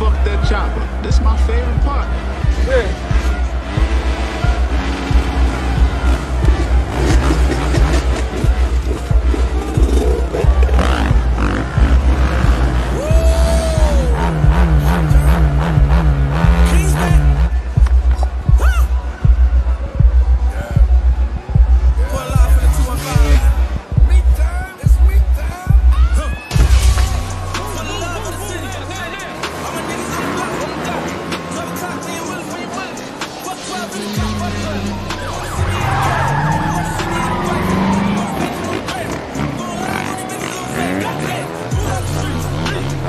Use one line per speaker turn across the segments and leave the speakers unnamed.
fuck that chopper. This my favorite part. Yeah.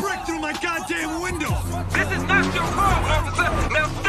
Break
through my goddamn window!
This is not your room, officer! Now